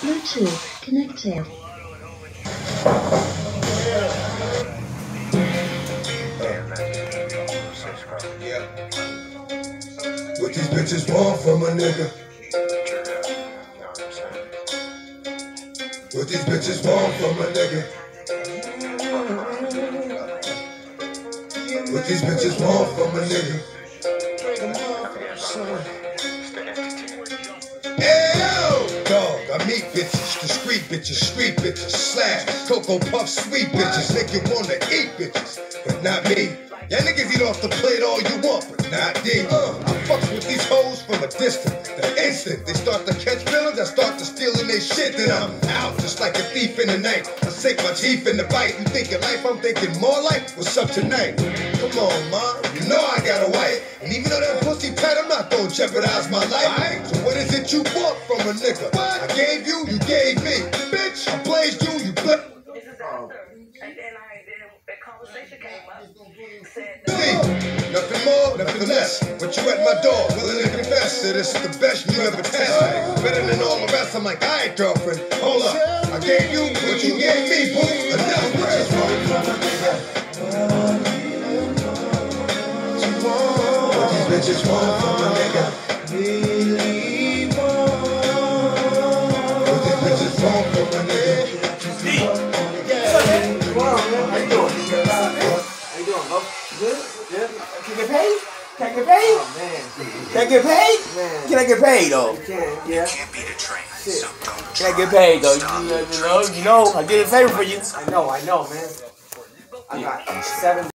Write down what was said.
Bluetooth connected. Yeah. What these bitches want from a nigga? What these bitches want from a nigga? What these bitches want from a nigga? I meet bitches, discreet bitches, street bitches, slash, cocoa puff, sweet bitches, make you wanna eat bitches, but not me. Y'all niggas eat off the plate all you want, but not me. Uh, I fucks with these hoes from a distance. The instant they start to catch feelings, I start to stealing their shit, then I'm out just like a thief in the night. I sink my teeth in the bite. You thinking life, I'm thinking more life. What's up tonight? Come on, ma. You know I got a wife. And even though that pussy pet, I'm not gonna jeopardize my life. So what is you want from a nigga? What? I gave you, you gave me. Bitch, I blazed you, you blazed This is after. And then I then that conversation came up. Said me. Nothing more, nothing less. But you at my door, willing to confess that it's the best you ever tested. Better than all the rest. I'm like, alright, girlfriend, hold up. I gave you what you gave me, boo. Enough bread. What these bitches want from a nigga? How you doing, bro? Good? Good? Can I get paid? Can I get paid? Oh, man. Can I get paid? Man. Can I get paid, though? Can, yeah. Can I get paid, though? You, you know, you know, I did a favor for you. I know, I know, man. I got seven